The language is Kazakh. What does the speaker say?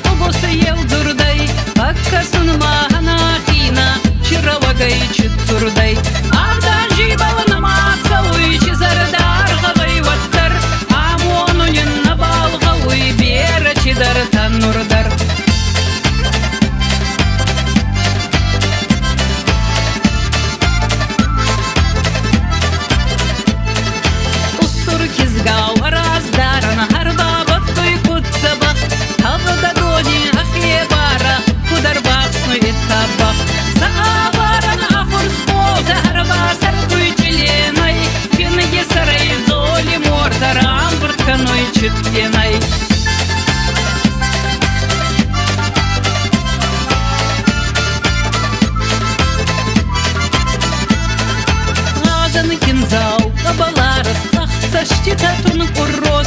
então você Лазаны кинзау, кабаларас, цахса штита тунук урос,